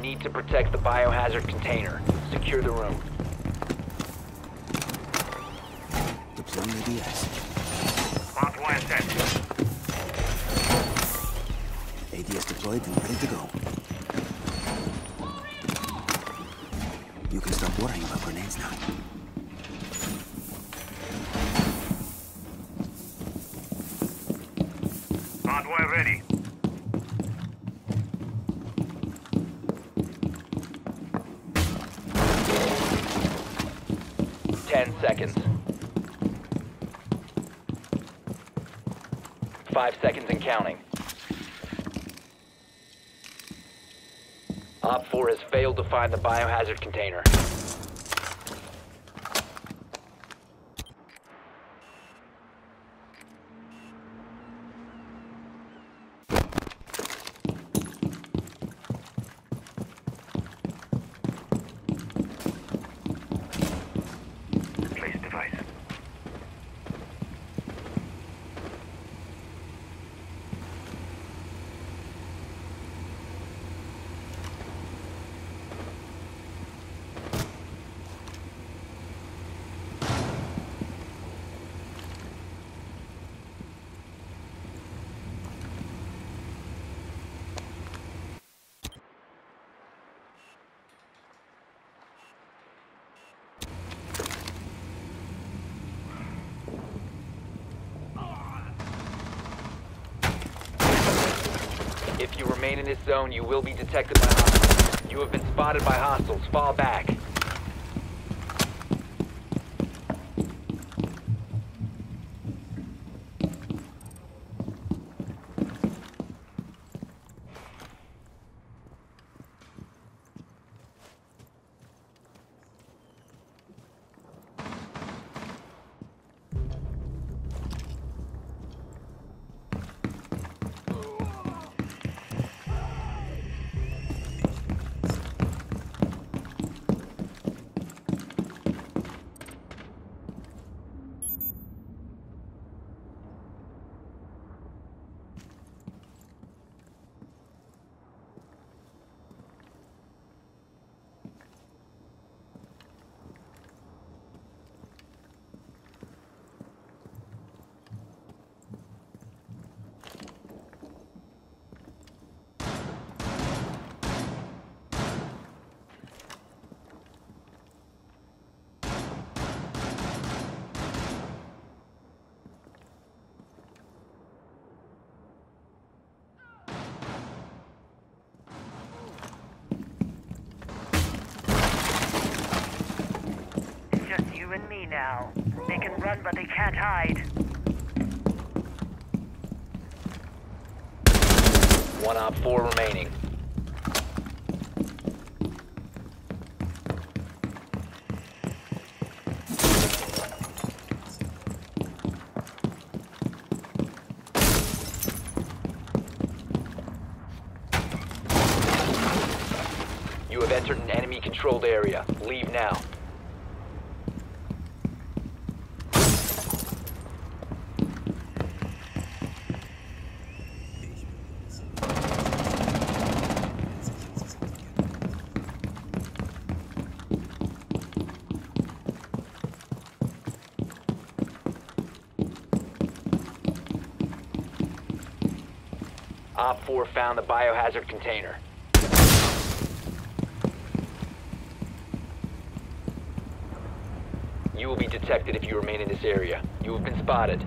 need to protect the biohazard container. Secure the room. Deploying ADS. Hardwire set. ADS deployed and ready to go. You can stop worrying about grenades now. Hardwire ready. Five seconds and counting. OPFOR has failed to find the biohazard container. Place device. If you remain in this zone, you will be detected by hostiles. You have been spotted by hostiles. Fall back. It's just you and me now. They can run, but they can't hide. One OPFOR remaining. You have entered an enemy-controlled area. Leave now. OPFOR found the biohazard container. You will be detected if you remain in this area. You have been spotted.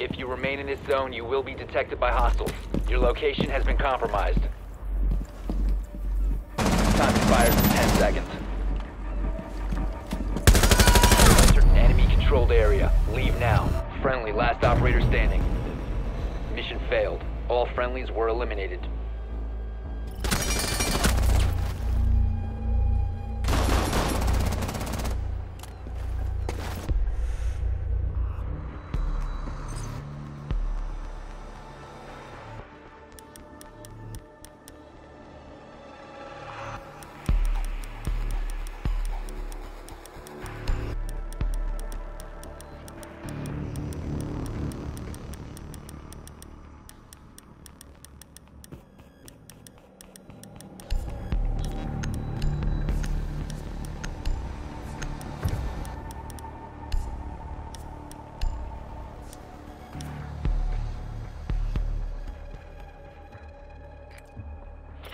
If you remain in this zone, you will be detected by hostiles. Your location has been compromised. Time expires in 10 seconds. Entered enemy-controlled area. Leave now. Friendly, last operator standing. Mission failed. All friendlies were eliminated.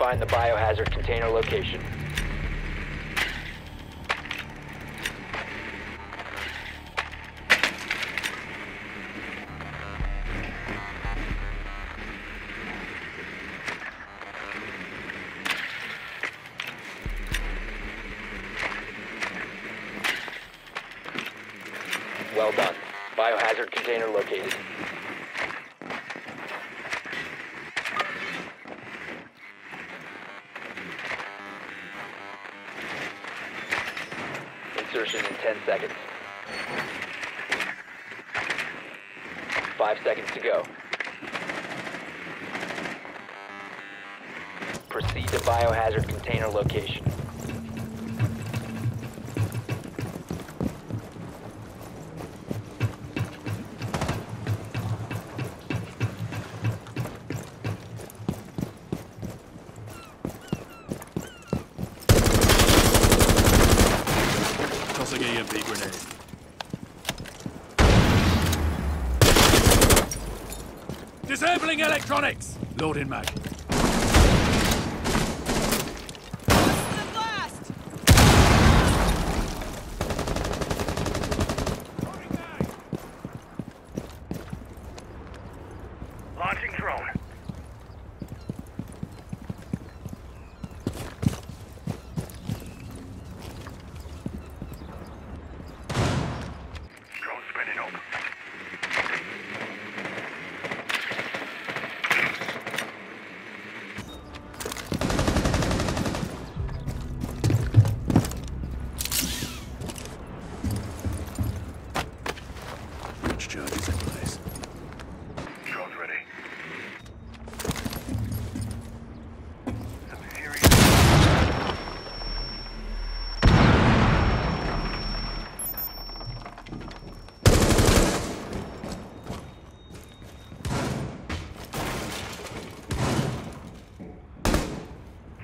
Find the biohazard container location. Well done. Biohazard container located. Seconds. Five seconds to go. Proceed to biohazard container location. EMP grenade. Disabling electronics! Loading mag. Launching drone. Drone spinning up. Breach charges in place. Drone's ready. Some serious.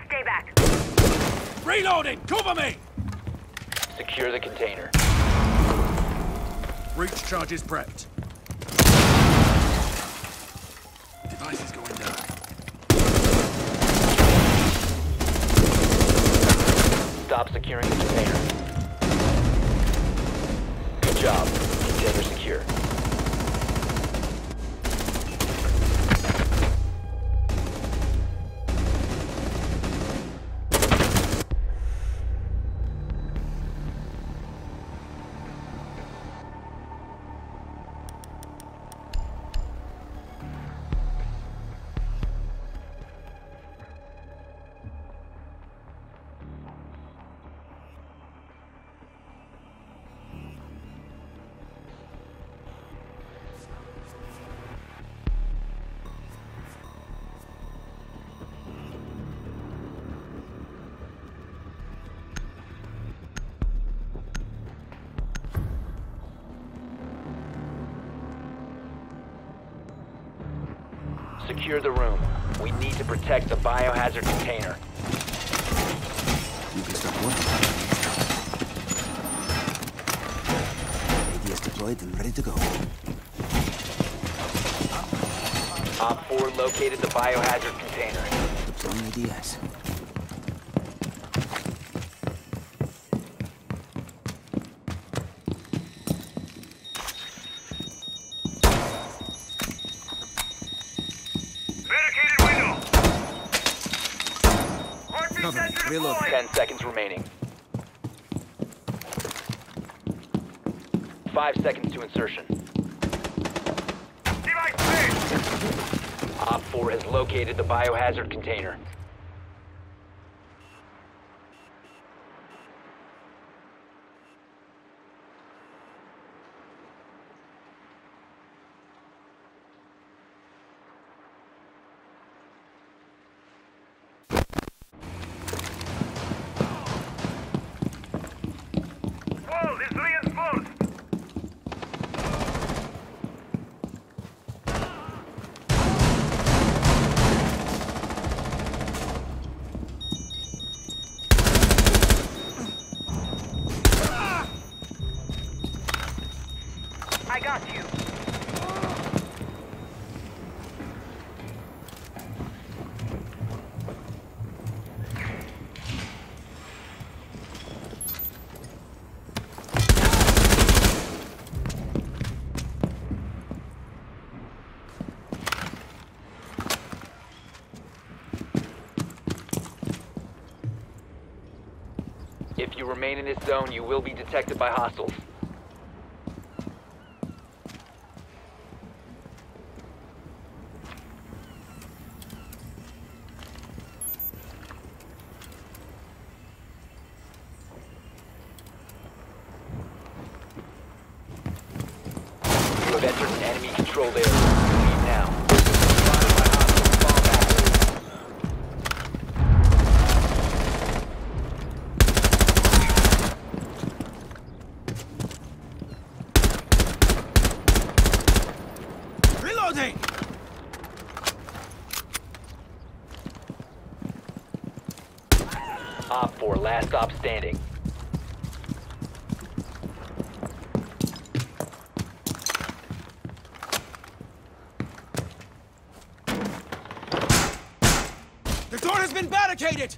Stay back. Reloading! Cover me! Secure the container. Breach charges prepped. Device is going down. Stop securing the container. Good job. Container secure. Secure the room. We need to protect the biohazard container. You can stop worrying. ADS deployed and ready to go. OPFOR located the biohazard container. Deploying ADS. Heartbeat Cover Reload. 10 seconds remaining. Five seconds to insertion. OPFOR has located the biohazard container. Destroy If you remain in this zone, you will be detected by hostiles. You have entered an enemy controlled area. Leave now. Spotted by hostiles. Fall back. Reloading! OPFOR, last stop standing. The door has been barricaded!